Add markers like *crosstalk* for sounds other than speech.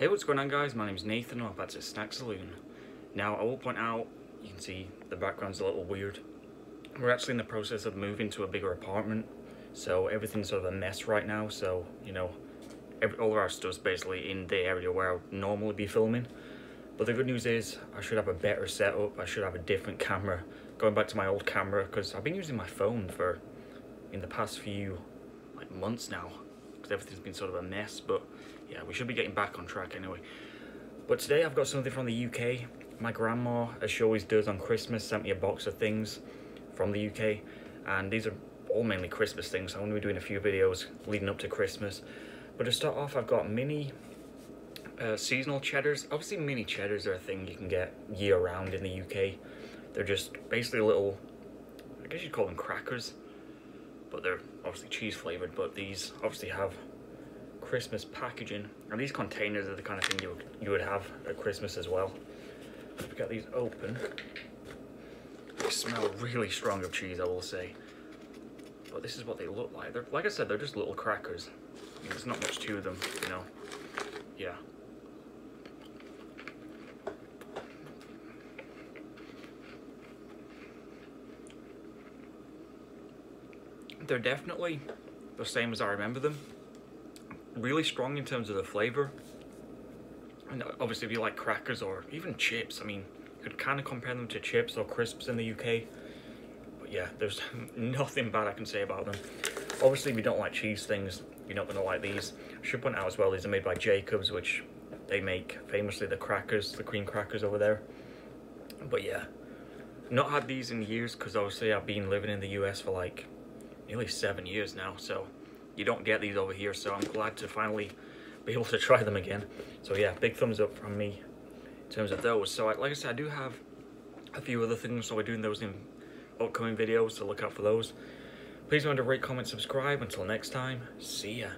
Hey, what's going on guys? My name is Nathan, I'm back at Snack Saloon. Now, I will point out, you can see the background's a little weird. We're actually in the process of moving to a bigger apartment, so everything's sort of a mess right now, so, you know, every, all of our stuff's basically in the area where I would normally be filming. But the good news is, I should have a better setup, I should have a different camera. Going back to my old camera, because I've been using my phone for, in the past few, like, months now because everything's been sort of a mess. But yeah, we should be getting back on track anyway. But today I've got something from the UK. My grandma, as she always does on Christmas, sent me a box of things from the UK. And these are all mainly Christmas things. I'm going to be doing a few videos leading up to Christmas. But to start off, I've got mini uh, seasonal cheddars. Obviously, mini cheddars are a thing you can get year round in the UK. They're just basically little, I guess you'd call them crackers but they're obviously cheese flavored. But these obviously have Christmas packaging, and these containers are the kind of thing you would, you would have at Christmas as well. If we get these open, they smell really strong of cheese, I will say. But this is what they look like. They're, like I said, they're just little crackers. I mean, there's not much to them, you know. Yeah. They're definitely the same as I remember them. Really strong in terms of the flavor. And obviously if you like crackers or even chips, I mean, you could kind of compare them to chips or crisps in the UK. But yeah, there's *laughs* nothing bad I can say about them. Obviously if you don't like cheese things, you're not going to like these. I should point out as well, these are made by Jacobs, which they make famously the crackers, the cream crackers over there. But yeah, not had these in years because obviously I've been living in the US for like nearly seven years now, so you don't get these over here, so I'm glad to finally be able to *laughs* try them again. So yeah, big thumbs up from me in terms of those. So like I said, I do have a few other things, so we're doing those in upcoming videos, so look out for those. Please remember to rate, comment, subscribe. Until next time, see ya.